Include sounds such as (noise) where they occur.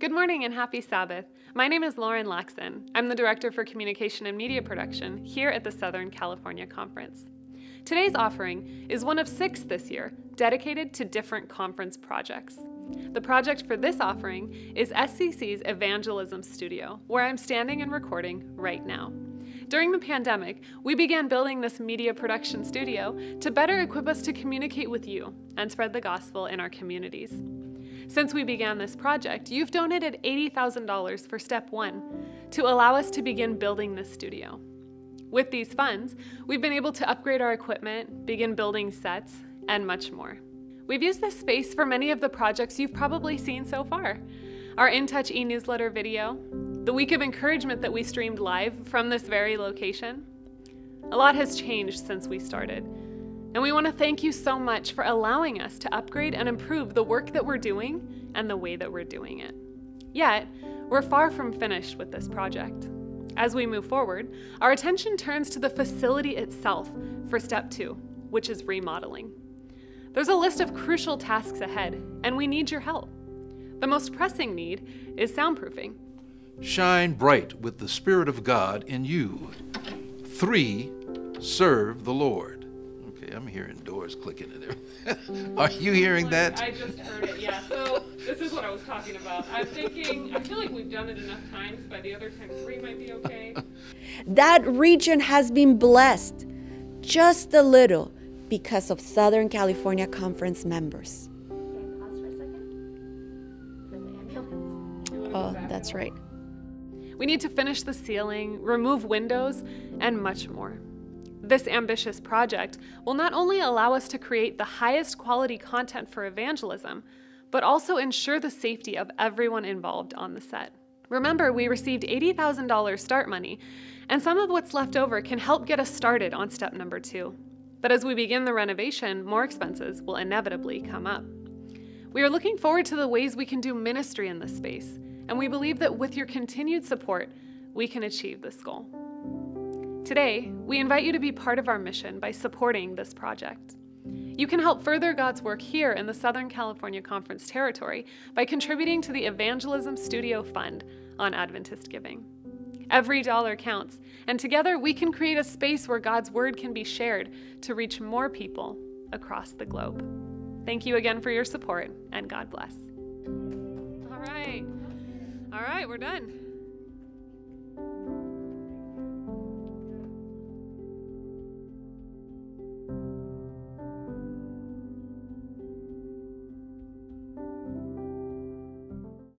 Good morning and happy Sabbath. My name is Lauren Lacson. I'm the Director for Communication and Media Production here at the Southern California Conference. Today's offering is one of six this year, dedicated to different conference projects. The project for this offering is SCC's Evangelism Studio, where I'm standing and recording right now. During the pandemic, we began building this media production studio to better equip us to communicate with you and spread the gospel in our communities. Since we began this project, you've donated $80,000 for step one to allow us to begin building this studio. With these funds, we've been able to upgrade our equipment, begin building sets, and much more. We've used this space for many of the projects you've probably seen so far. Our In Touch e newsletter video, the week of encouragement that we streamed live from this very location. A lot has changed since we started. And we want to thank you so much for allowing us to upgrade and improve the work that we're doing and the way that we're doing it. Yet, we're far from finished with this project. As we move forward, our attention turns to the facility itself for step two, which is remodeling. There's a list of crucial tasks ahead, and we need your help. The most pressing need is soundproofing. Shine bright with the Spirit of God in you. Three, serve the Lord. I'm hearing doors clicking in there. (laughs) Are you hearing that? I just heard it, yeah. So this is what I was talking about. I'm thinking, I feel like we've done it enough times, by the other time three might be okay. (laughs) That region has been blessed just a little because of Southern California Conference members. Oh, that's right. We need to finish the ceiling, remove windows, and much more. This ambitious project will not only allow us to create the highest quality content for evangelism, but also ensure the safety of everyone involved on the set. Remember, we received $80,000 start money, and some of what's left over can help get us started on step number two. But as we begin the renovation, more expenses will inevitably come up. We are looking forward to the ways we can do ministry in this space, and we believe that with your continued support, we can achieve this goal. Today, we invite you to be part of our mission by supporting this project. You can help further God's work here in the Southern California Conference territory by contributing to the Evangelism Studio Fund on Adventist Giving. Every dollar counts, and together we can create a space where God's Word can be shared to reach more people across the globe. Thank you again for your support, and God bless. All right. All right, we're done.